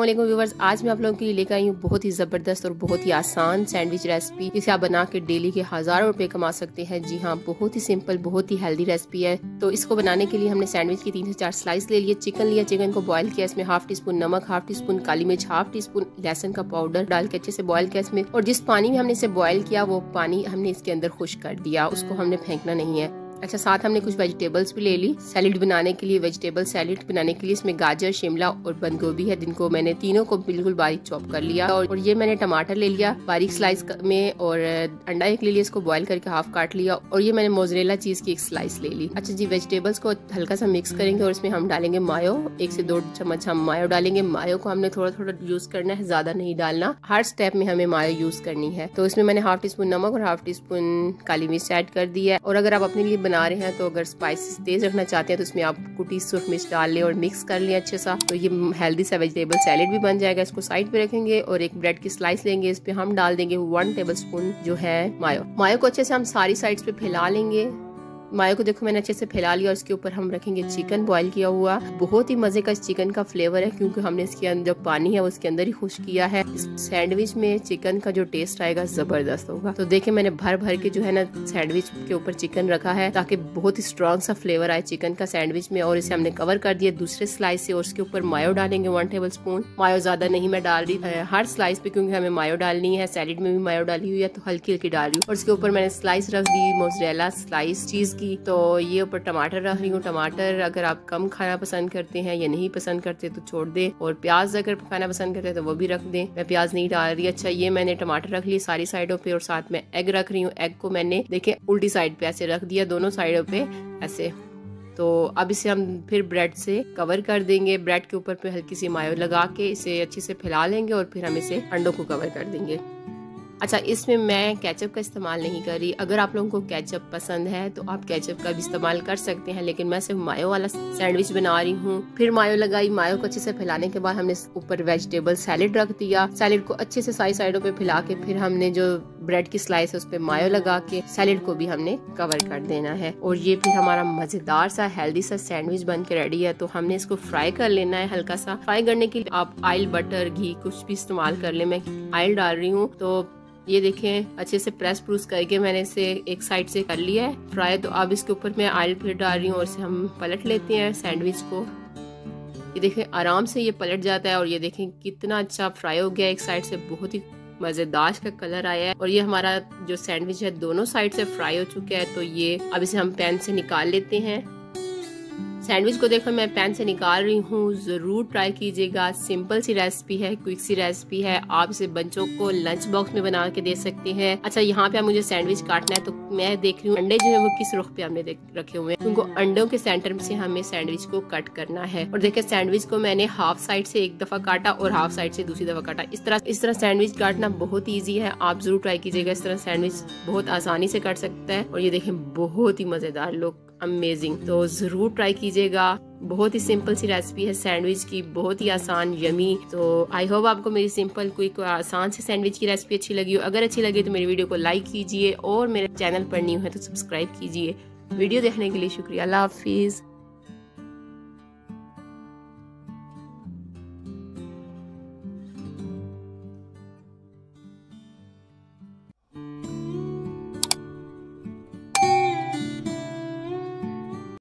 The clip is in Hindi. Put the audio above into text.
व्यूवर्स आज मैं आप लोगों के लिए लेकर आई हूँ बहुत ही ज़बरदस्त और बहुत ही आसान सैंडविच रेसिपी जिसे आप बना के डेली के हज़ारों रुपए कमा सकते हैं। जी हाँ बहुत ही सिंपल बहुत ही हेल्दी रेसिपी है। तो इसको बनाने के लिए हमने सैंडविच की तीन से चार स्लाइस ले लिए। चिकन लिया चिकन को बॉयल किया, इसमें हाफ़ टी स्पून नमक हाफ़ टी स्पून काली मिर्च हाफ़ टी स्पून लहसन का पाउडर डाल के अच्छे से बॉयल किया इसमें। और जिस पानी में हमने इसे बॉयल किया, वो पानी हमने इसके अंदर खुश कर दिया। उसको हमने फेंकना नहीं है। अच्छा साथ हमने कुछ वेजिटेबल्स भी ले ली। सैलेड बनाने के लिए वेजिटेबल सैलेड बनाने के लिए इसमें गाजर शिमला और बंद गोभी है जिनको मैंने तीनों को बिल्कुल बारीक चॉप कर लिया और, ये मैंने टमाटर ले लिया बारीक स्लाइस में और अंडा एक ले लिया इसको बॉईल करके हाफ़ काट लिया और ये मैंने मोजरेला चीज़ की एक स्लाइस ले ली। अच्छा जी वेजिटेबल्स को हल्का सा मिक्स करेंगे और इसमें हम डालेंगे मायो एक से दो चम्मच हम मायो डालेंगे। मायो को हमने थोड़ा थोड़ा यूज़ करना है ज़्यादा नहीं डालना। हर स्टेप में हमें मायो यूज़ करनी है। तो इसमें मैंने हाफ़ टी स्पून नमक और हाफ़ टी स्पून काली मिर्च ऐड कर दी है और अगर आप अपने लिए बना रहे हैं तो अगर स्पाइसेस तेज रखना चाहते हैं तो इसमें आप कुटी सुरख मिर्च डाल लें और मिक्स कर लें अच्छे सा। तो ये हेल्दी सा वेजिटेबल सैलेड भी बन जाएगा, इसको साइड पे रखेंगे और एक ब्रेड की स्लाइस लेंगे, इस पे हम डाल देंगे वन टेबल स्पून जो है मायो मायो को अच्छे से हम सारी साइड्स पे फैला लेंगे। मायो को देखो मैंने अच्छे से फैला लिया और इसके ऊपर हम रखेंगे चिकन बॉईल किया हुआ। बहुत ही मज़े का इस चिकन का फ्लेवर है, क्योंकि हमने इसके अंदर जो पानी है, वो इसके अंदर ही खुश किया है। सैंडविच में चिकन का जो टेस्ट आएगा, ज़बरदस्त होगा। तो देखे मैंने भर भर के जो है ना सैंडविच के ऊपर चिकन रखा है, ताकि बहुत ही स्ट्रॉन्ग सा फ्लेवर आए चिकन का सैंडविच में, और इसे हमने कवर कर दिया दूसरे स्लाइस से, और उसके ऊपर मायो डालेंगे वन टेबल स्पून मायो ज़्यादा नहीं, मैं डाल रही हर स्लाइस पे, क्योंकि हमें मायो डालनी है सैलेड में भी मायो डाली हुई है तो हल्की हल्की डाल रही हूँ। और उसके ऊपर मैंने स्लाइस रख दी मोजरेला स्लाइस चीज़ की तो ये ऊपर टमाटर रख रही हूँ। टमाटर अगर आप कम खाना पसंद करते हैं या नहीं पसंद करते तो छोड़ दें। और प्याज अगर खाना पसंद करते हैं तो वो भी रख दें। मैं प्याज नहीं डाल रही। अच्छा ये मैंने टमाटर रख लिए सारी साइडों पे और साथ में एग रख रही हूँ। एग को मैंने, देखे, उल्टी साइड पे ऐसे रख दिया, दोनों साइडों पे ऐसे। तो अब इसे हम फिर ब्रेड से कवर कर देंगे। ब्रेड के ऊपर पे हल्की सी मायो लगा के इसे अच्छे से फैला लेंगे और फिर हम इसे अंडों को कवर कर देंगे। अच्छा इसमें मैं कैचअप का इस्तेमाल नहीं कर रही। अगर आप लोगों को कैचअप पसंद है तो आप कैचअप का भी इस्तेमाल कर सकते हैं, लेकिन मैं सिर्फ़ मायो वाला सैंडविच बना रही हूँ। फिर मायो लगाई, मायो को अच्छे से फैलाने के बाद हमने ऊपर वेजिटेबल सैलेड रख दिया। सैलेड को अच्छे से सारी साइडों पे फैला के फिर हमने जो ब्रेड की स्लाइस है, उस पर मायो लगा के सैलेड को भी हमने कवर कर देना है। और ये फिर हमारा मज़ेदार सा हेल्दी सा सैंडविच बन के रेडी है। तो हमने इसको फ्राई कर लेना है हल्का सा। फ्राई करने के लिए आप ऑयल बटर घी कुछ भी इस्तेमाल कर ले। मैं ऑयल डाल रही हूँ तो ये देखें, अच्छे से प्रेस प्रूस करके मैंने इसे एक साइड से कर लिया है। फ्राई तो अब इसके ऊपर मैं ऑयल फिर डाल रही हूँ और इसे हम पलट लेते हैं सैंडविच को। ये देखें, आराम से ये पलट जाता है और ये देखें कितना अच्छा फ्राई हो गया एक साइड से बहुत ही मज़ेदार का कलर आया है। और ये हमारा जो सैंडविच है, दोनों साइड से फ्राई हो चुका है। तो ये, अब इसे हम पैन से निकाल लेते हैं। सैंडविच को देखो, मैं पैन से निकाल रही हूँ। ज़रूर ट्राई कीजिएगा। सिंपल सी रेसिपी है क्विक सी रेसिपी है। आप इसे बच्चों को लंच बॉक्स में बना के दे सकते हैं। अच्छा यहाँ पे मुझे सैंडविच काटना है तो मैं देख रही हूँ, अंडे जो है वो किस रुख पे हमने रखे हुए हैं। उनको अंडों के सेंटर से हमें सैंडविच को कट करना है। और देखिए सैंडविच को मैंने हाफ़ साइड से एक दफ़ा काटा और हाफ़ साइड से दूसरी दफ़ा काटा। इस तरह इस तरह सैंडविच काटना बहुत ईजी है। आप ज़रूर ट्राई कीजिएगा। इस तरह सैंडविच बहुत आसानी से कट सकता है। और ये देखें, बहुत ही मज़ेदार लोग अमेजिंग तो ज़रूर ट्राई कीजिएगा। बहुत ही सिंपल सी रेसिपी है सैंडविच की। बहुत ही आसान यमी तो आई होप आपको मेरी सिंपल क्विक आसान से सैंडविच की रेसिपी अच्छी लगी हो। अगर अच्छी लगी तो मेरी वीडियो को लाइक कीजिए और मेरे चैनल पर न्यू है तो सब्सक्राइब कीजिए। वीडियो देखने के लिए शुक्रिया। अल्लाह हाफिज़।